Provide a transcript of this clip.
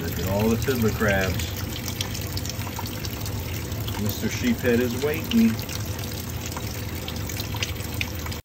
Look at all the fiddler crabs. Mr. Sheephead is waiting.